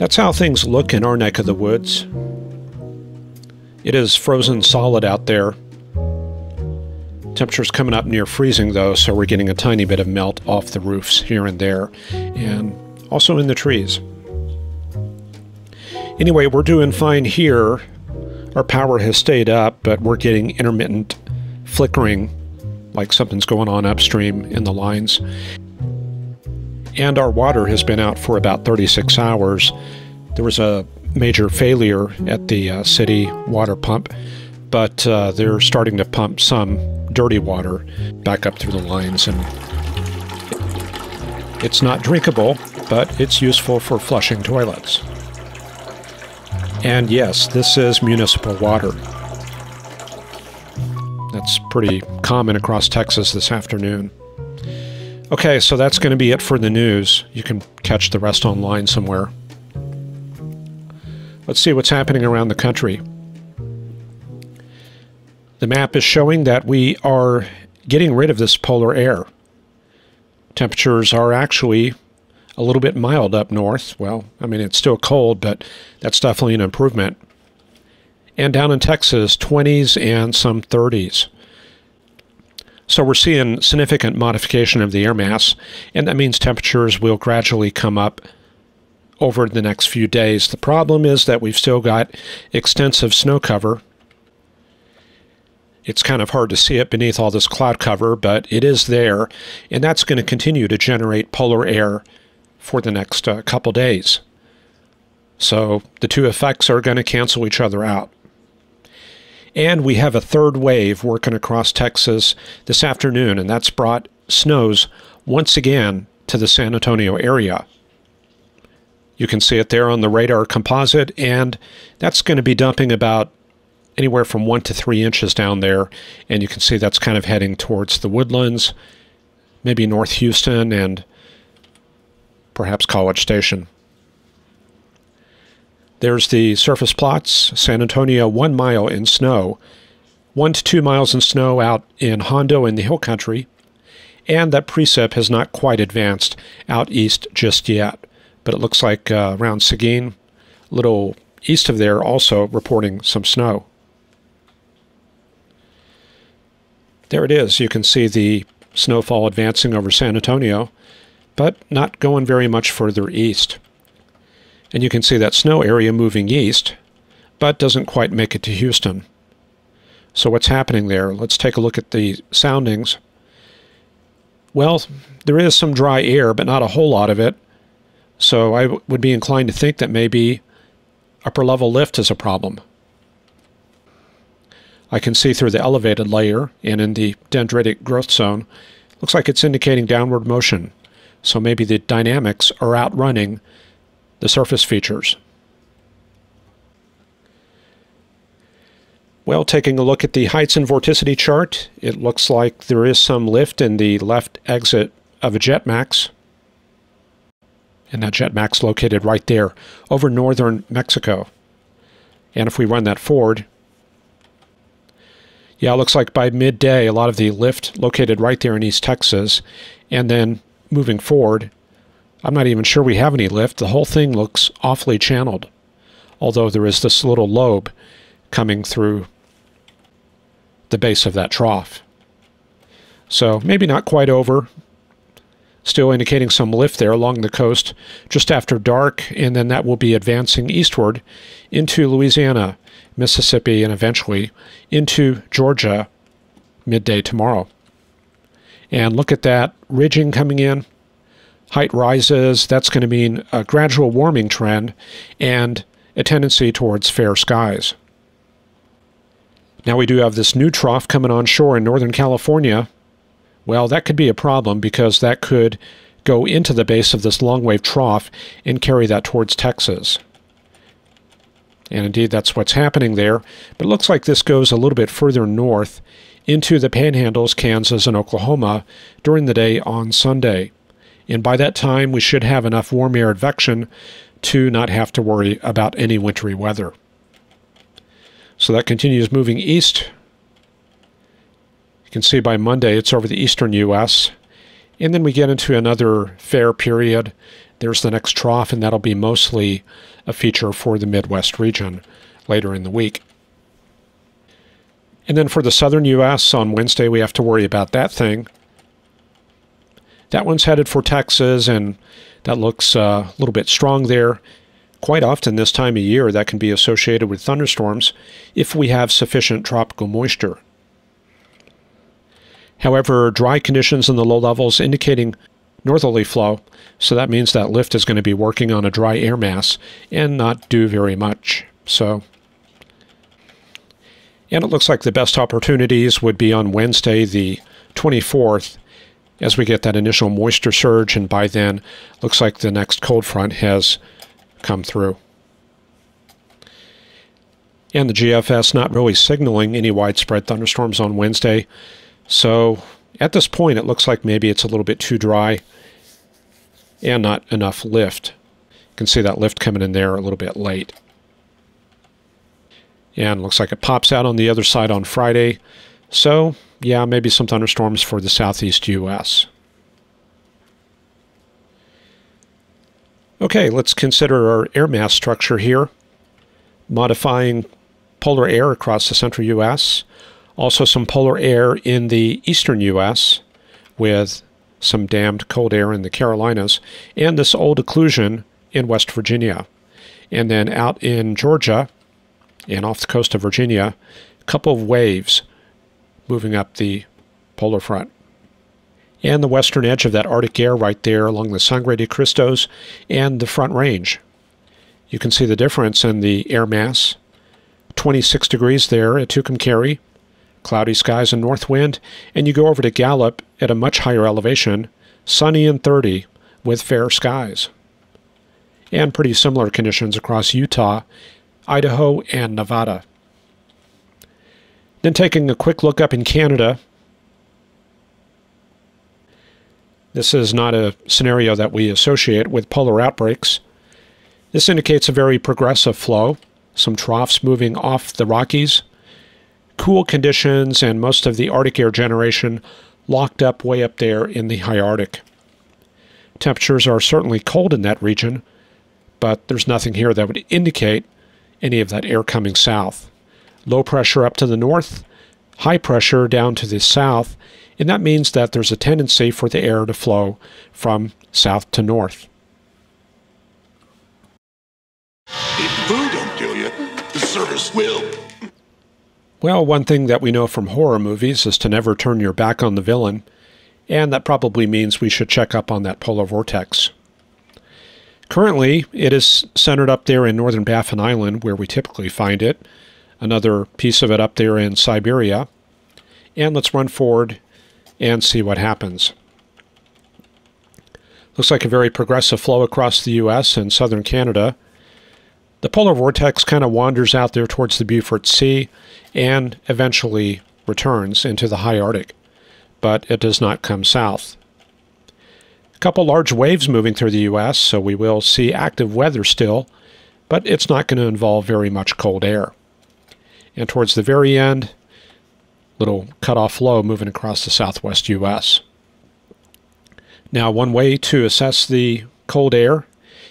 That's how things look in our neck of the woods. It is frozen solid out there. Temperature's coming up near freezing though, so we're getting a tiny bit of melt off the roofs here and there, and also in the trees. Anyway, we're doing fine here. Our power has stayed up, but we're getting intermittent flickering, like something's going on upstream in the lines. And our water has been out for about 36 hours. There was a major failure at the uh, city water pump, but uh, they're starting to pump some dirty water back up through the lines. And it's not drinkable, but it's useful for flushing toilets. And yes, this is municipal water. That's pretty common across Texas this afternoon. Okay, so that's going to be it for the news. You can catch the rest online somewhere. Let's see what's happening around the country. The map is showing that we are getting rid of this polar air. Temperatures are actually a little bit mild up north. Well, I mean, it's still cold, but that's definitely an improvement. And down in Texas, 20s and some 30s. So we're seeing significant modification of the air mass, and that means temperatures will gradually come up over the next few days. The problem is that we've still got extensive snow cover. It's kind of hard to see it beneath all this cloud cover, but it is there, and that's going to continue to generate polar air for the next uh, couple days. So the two effects are going to cancel each other out. And we have a third wave working across Texas this afternoon, and that's brought snows once again to the San Antonio area. You can see it there on the radar composite, and that's going to be dumping about anywhere from one to three inches down there. And you can see that's kind of heading towards the woodlands, maybe North Houston, and perhaps College Station. There's the surface plots. San Antonio, one mile in snow, one to two miles in snow out in Hondo in the hill country, and that precip has not quite advanced out east just yet. But it looks like uh, around Seguin, a little east of there, also reporting some snow. There it is. You can see the snowfall advancing over San Antonio but not going very much further east. And you can see that snow area moving east, but doesn't quite make it to Houston. So what's happening there? Let's take a look at the soundings. Well, there is some dry air, but not a whole lot of it. So I would be inclined to think that maybe upper level lift is a problem. I can see through the elevated layer and in the dendritic growth zone. Looks like it's indicating downward motion. So maybe the dynamics are outrunning the surface features. Well, taking a look at the heights and vorticity chart, it looks like there is some lift in the left exit of a Jetmax. And that Jetmax located right there over northern Mexico. And if we run that forward, yeah, it looks like by midday, a lot of the lift located right there in East Texas, and then moving forward. I'm not even sure we have any lift. The whole thing looks awfully channeled, although there is this little lobe coming through the base of that trough. So maybe not quite over. Still indicating some lift there along the coast just after dark, and then that will be advancing eastward into Louisiana, Mississippi, and eventually into Georgia midday tomorrow. And look at that ridging coming in. Height rises. That's going to mean a gradual warming trend and a tendency towards fair skies. Now we do have this new trough coming on shore in Northern California. Well, that could be a problem because that could go into the base of this long wave trough and carry that towards Texas. And indeed, that's what's happening there. But it looks like this goes a little bit further north into the panhandles, Kansas, and Oklahoma during the day on Sunday. And by that time, we should have enough warm air advection to not have to worry about any wintry weather. So that continues moving east. You can see by Monday it's over the eastern U.S. And then we get into another fair period. There's the next trough, and that'll be mostly a feature for the Midwest region later in the week. And then for the southern U.S., on Wednesday, we have to worry about that thing. That one's headed for Texas, and that looks uh, a little bit strong there. Quite often this time of year, that can be associated with thunderstorms if we have sufficient tropical moisture. However, dry conditions in the low levels indicating northerly flow, so that means that lift is going to be working on a dry air mass and not do very much. So, and it looks like the best opportunities would be on Wednesday, the 24th, as we get that initial moisture surge, and by then, looks like the next cold front has come through. And the GFS not really signaling any widespread thunderstorms on Wednesday. So at this point, it looks like maybe it's a little bit too dry and not enough lift. You can see that lift coming in there a little bit late. And looks like it pops out on the other side on Friday. So, yeah, maybe some thunderstorms for the southeast U.S. Okay, let's consider our air mass structure here. Modifying polar air across the central U.S. Also some polar air in the eastern U.S. with some dammed cold air in the Carolinas, and this old occlusion in West Virginia. And then out in Georgia and off the coast of Virginia, a couple of waves moving up the polar front and the western edge of that Arctic air right there along the Sangre de Cristos and the Front Range. You can see the difference in the air mass. 26 degrees there at Tucumcari, cloudy skies and north wind, and you go over to Gallup at a much higher elevation, sunny and 30 with fair skies. And pretty similar conditions across Utah, Idaho, and Nevada. Then taking a quick look up in Canada, This is not a scenario that we associate with polar outbreaks. This indicates a very progressive flow, some troughs moving off the Rockies, cool conditions, and most of the Arctic air generation locked up way up there in the high Arctic. Temperatures are certainly cold in that region, but there's nothing here that would indicate any of that air coming south. Low pressure up to the north, high pressure down to the south, and that means that there's a tendency for the air to flow from south to north. If food don't kill you, the service will. Well, one thing that we know from horror movies is to never turn your back on the villain, and that probably means we should check up on that polar vortex. Currently, it is centered up there in northern Baffin Island, where we typically find it, another piece of it up there in Siberia. And let's run forward and see what happens. Looks like a very progressive flow across the U.S. and southern Canada. The polar vortex kind of wanders out there towards the Beaufort Sea and eventually returns into the high Arctic, but it does not come south. A couple large waves moving through the U.S., so we will see active weather still, but it's not going to involve very much cold air. And towards the very end, little cutoff flow moving across the southwest U.S. Now, one way to assess the cold air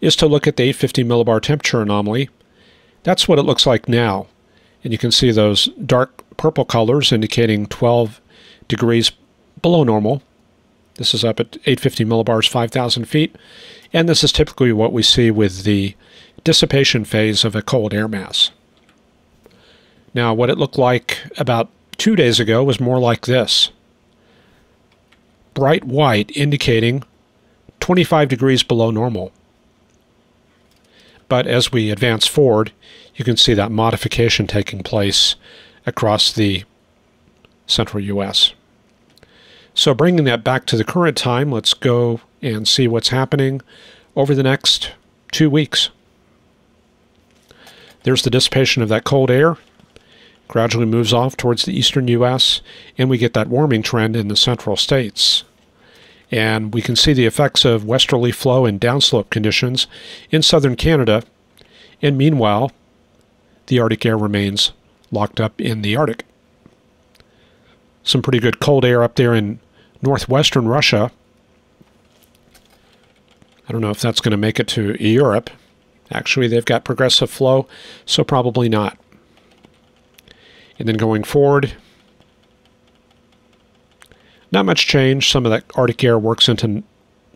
is to look at the 850 millibar temperature anomaly. That's what it looks like now. And you can see those dark purple colors indicating 12 degrees below normal. This is up at 850 millibars, 5,000 feet. And this is typically what we see with the dissipation phase of a cold air mass. Now, what it looked like about two days ago was more like this. Bright white indicating 25 degrees below normal. But as we advance forward, you can see that modification taking place across the central U.S. So bringing that back to the current time, let's go and see what's happening over the next two weeks. There's the dissipation of that cold air gradually moves off towards the eastern U.S., and we get that warming trend in the central states. And we can see the effects of westerly flow and downslope conditions in southern Canada. And meanwhile, the Arctic air remains locked up in the Arctic. Some pretty good cold air up there in northwestern Russia. I don't know if that's going to make it to Europe. Actually, they've got progressive flow, so probably not. And then going forward, not much change. Some of that Arctic air works into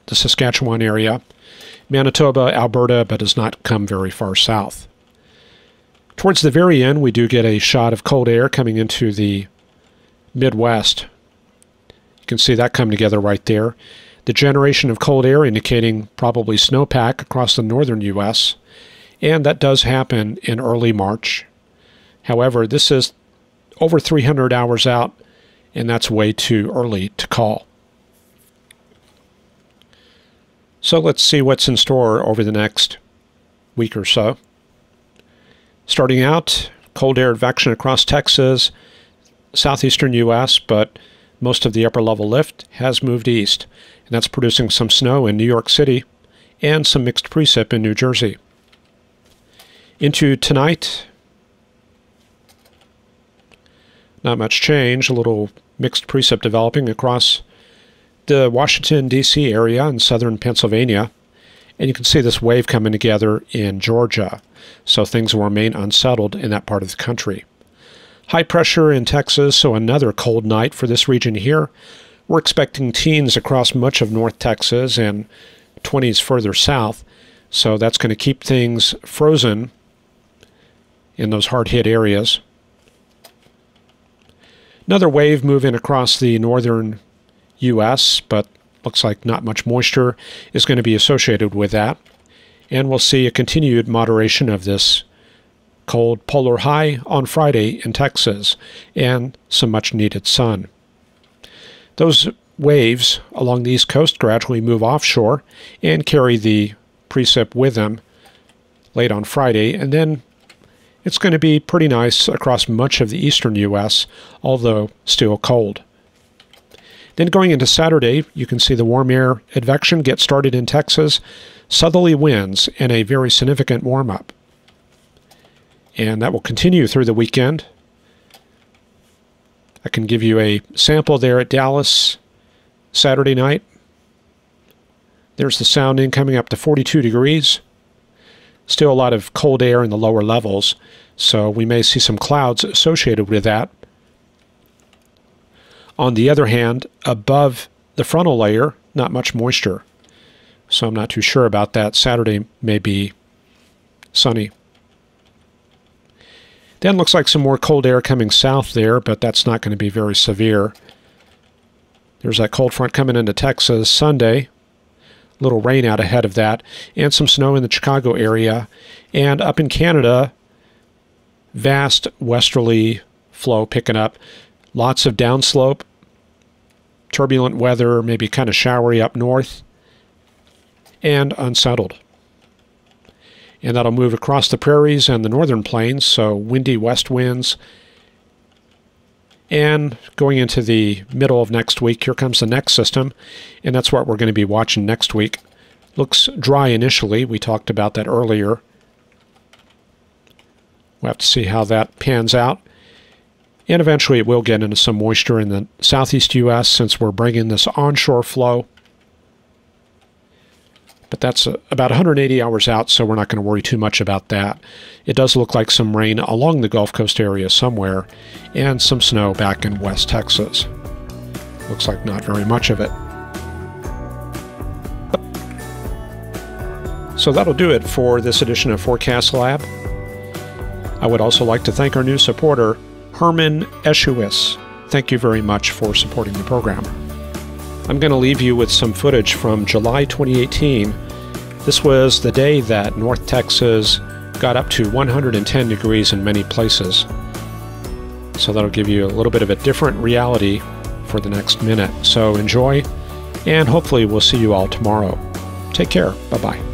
the Saskatchewan area, Manitoba, Alberta, but does not come very far south. Towards the very end, we do get a shot of cold air coming into the Midwest. You can see that come together right there. The generation of cold air indicating probably snowpack across the northern U.S., and that does happen in early March. However, this is over 300 hours out, and that's way too early to call. So let's see what's in store over the next week or so. Starting out, cold air advection across Texas, southeastern U.S., but most of the upper level lift has moved east, and that's producing some snow in New York City and some mixed precip in New Jersey. Into tonight, not much change, a little mixed precip developing across the Washington, D.C. area and southern Pennsylvania. And you can see this wave coming together in Georgia. So things will remain unsettled in that part of the country. High pressure in Texas, so another cold night for this region here. We're expecting teens across much of North Texas and 20s further south. So that's going to keep things frozen in those hard hit areas. Another wave moving across the northern U.S., but looks like not much moisture is going to be associated with that. And we'll see a continued moderation of this cold polar high on Friday in Texas and some much needed sun. Those waves along the east coast gradually move offshore and carry the precip with them late on Friday, and then it's going to be pretty nice across much of the eastern U.S., although still cold. Then going into Saturday, you can see the warm air advection get started in Texas, southerly winds, and a very significant warm up. And that will continue through the weekend. I can give you a sample there at Dallas Saturday night. There's the sounding coming up to 42 degrees. Still a lot of cold air in the lower levels, so we may see some clouds associated with that. On the other hand, above the frontal layer, not much moisture. So I'm not too sure about that. Saturday may be sunny. Then looks like some more cold air coming south there, but that's not going to be very severe. There's that cold front coming into Texas Sunday little rain out ahead of that, and some snow in the Chicago area. And up in Canada, vast westerly flow picking up. Lots of downslope, turbulent weather, maybe kind of showery up north, and unsettled. And that'll move across the prairies and the northern plains, so windy west winds and going into the middle of next week, here comes the next system, and that's what we're going to be watching next week. Looks dry initially. We talked about that earlier. We'll have to see how that pans out. And eventually it will get into some moisture in the southeast U.S. since we're bringing this onshore flow but that's uh, about 180 hours out, so we're not going to worry too much about that. It does look like some rain along the Gulf Coast area somewhere, and some snow back in West Texas. Looks like not very much of it. So that'll do it for this edition of Forecast Lab. I would also like to thank our new supporter, Herman Eschuis. Thank you very much for supporting the program. I'm going to leave you with some footage from July 2018. This was the day that North Texas got up to 110 degrees in many places. So that'll give you a little bit of a different reality for the next minute. So enjoy, and hopefully we'll see you all tomorrow. Take care. Bye bye.